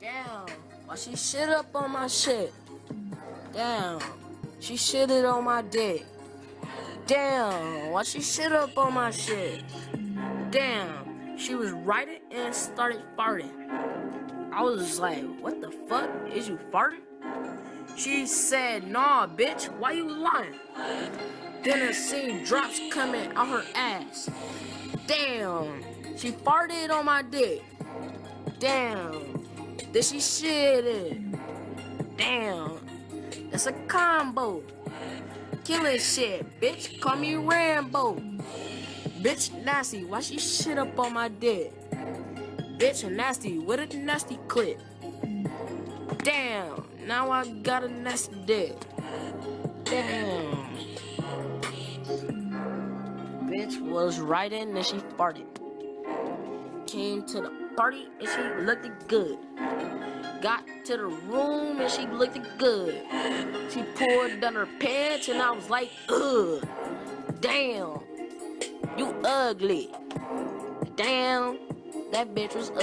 Damn, why she shit up on my shit? Damn, she shitted on my dick. Damn, why she shit up on my shit? Damn, she was writing and started farting. I was like, what the fuck? Is you farting? She said, nah, bitch, why you lying? Then I seen drops coming out her ass. Damn, she farted on my dick. Damn, then she shit it. Damn, that's a combo. Killing shit, bitch, call me Rambo. Bitch nasty, why she shit up on my dick? Bitch nasty, with a nasty clip. Damn, now I got a nasty dick. Damn. Bitch was riding and she farted. Came to the party and she looked good. Got to the room and she looked good. She pulled down her pants and I was like, ugh. Damn. You ugly. Damn. That bitch was ugly.